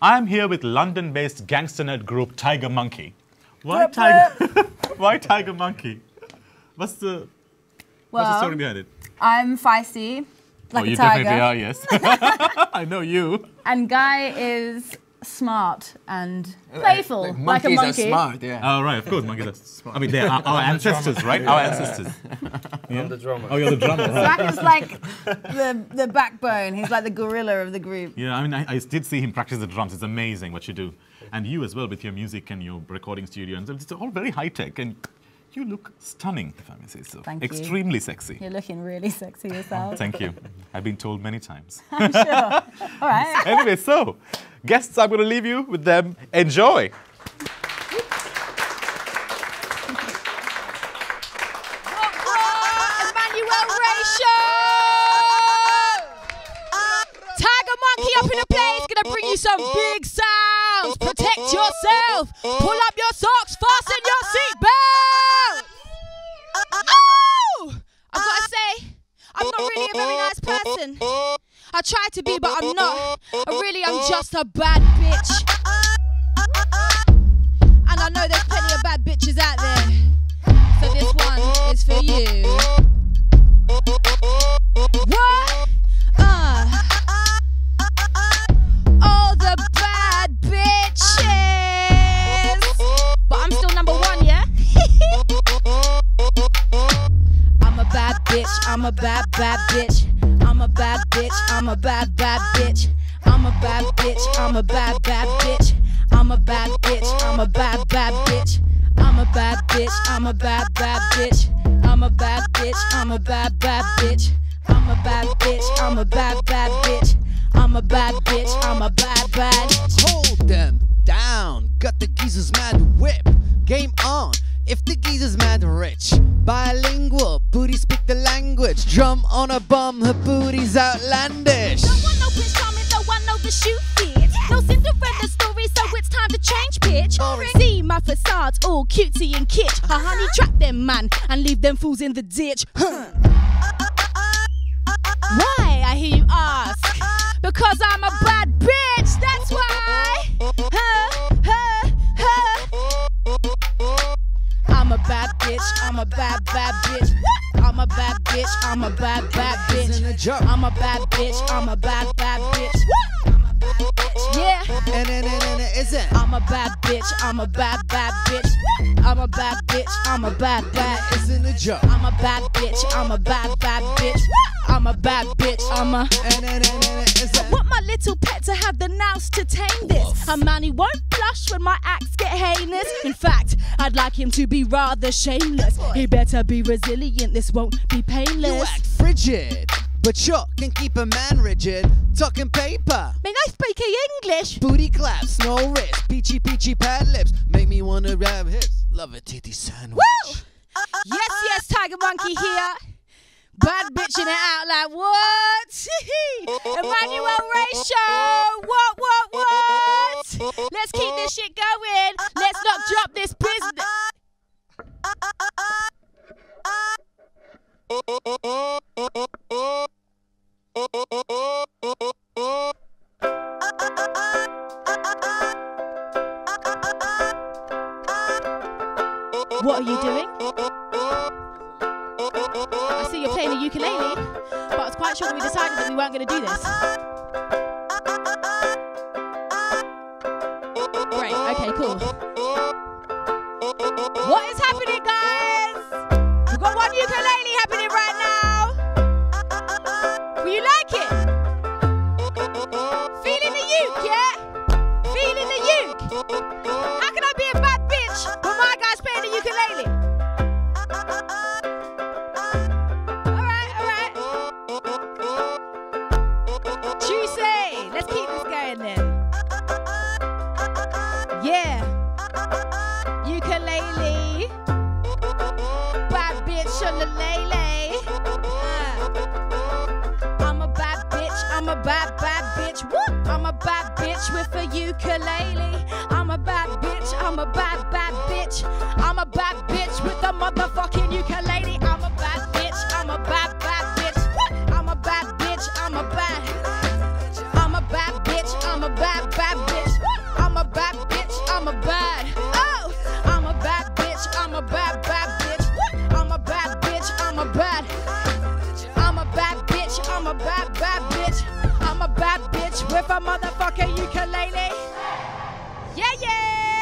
I'm here with London-based gangster nerd group Tiger Monkey. Why Tiger? Why Tiger Monkey? What's the What's the story behind it? I'm feisty, oh, like oh, you a tiger. definitely are. Yes, I know you. And Guy is smart and uh, playful, Like, like, a monkeys monkey. are smart, yeah. Oh right, of course, monkeys. are smart. I mean, they're our, our ancestors, right? Our ancestors. I'm the drummer. Oh, you're the drummer. Right? Zach is like the the backbone. He's like the gorilla of the group. Yeah, I mean, I, I did see him practice the drums. It's amazing what you do, and you as well with your music and your recording studio, and it's all very high tech. And you look stunning, if I may say so. Thank you. Extremely sexy. You're looking really sexy yourself. Thank you. I've been told many times. I'm sure. All right. anyway, so guests, I'm going to leave you with them. Enjoy. Emmanuel Ray Tiger Monkey up in the place, gonna bring you some big sounds. Protect yourself. Pull up your socks, fasten your seatbelt. Oh! I've gotta say, I'm not really a very nice person. I try to be, but I'm not. Really am just a bad bitch. And I know there's plenty of bad bitches out there. So this one is for you. What? Uh. All the bad bitches. But I'm still number one, yeah? I'm a bad bitch. I'm a bad, bad bitch. I'm a bad bitch. I'm a bad, bad bitch. I'm a bad bitch. I'm a bad, bad bitch. I'm a bad bitch. I'm a bad, bad bitch. I'm a bad bitch. I'm a bad, bad bitch. I'm a bad bitch. I'm a bad, bad bitch. I'm a bad bitch. I'm a bad, bad bitch. I'm a bad bitch. I'm a bad, bad. Hold them down. Got the geezers mad whip. Game on. If the geezer's mad rich, bilingual, booty speak the language. Drum on a bum, her booty's outlandish. Don't want no prince charming, don't want no the shoe fit. No Cinderella story, so it's time to change pitch. See my facades all cutesy and kitsch. Uh-huh. A honey trap them man and leave them fools in the ditch. Huh. Why? I hear you ask. Uh-uh. Because bad bitch, I'm a bad, bad bitch. I'm a bad bitch, I'm a bad, bad bitch. I'm a bad bitch, I'm a bad, bad bitch. I'm a bad bitch, yeah. I'm a bad bitch, I'm a bad, bad bitch. I'm a bad bitch, I'm a bad, bad. Isn't a joke. I'm a bad bitch, I'm a bad, bad bitch. I'm a bad bitch, I'm a. I want my little pet to have the nous to tame this. A man who won't blush when my acts get heinous. In fact, I'd like him to be rather shameless. He better be resilient, this won't be painless. You act frigid, but sure can keep a man rigid. Talking paper. May I speak English? Booty claps, no wrist, peachy peachy pad lips, make me wanna grab hips. Love a titty sandwich. Woo! Yes, yes, Tiger Monkey here. Bad bitching it out like what? Emmanuel Ray Show. What, what, what? Let's keep this shit going. Let's not drop this business. What are you doing? I see you're playing the ukulele, but I was quite sure that we decided that we weren't going to do this. Great, okay, cool. What is happening, guys? We've got one ukulele happening right now. Will you like it? Feeling the uke, yeah? Feeling the uke. Let's keep this going then. Yeah. Ukulele. Bad bitch on the lele. Uh. I'm a bad bitch. I'm a bad, bad bitch. Whoop. I'm a bad bitch with a ukulele. I'm a bad bitch. I'm a bad, bad bitch. I'm a bad, bad bitch. I'm a bad bitch with a motherfucking ukulele. Yeah, yeah.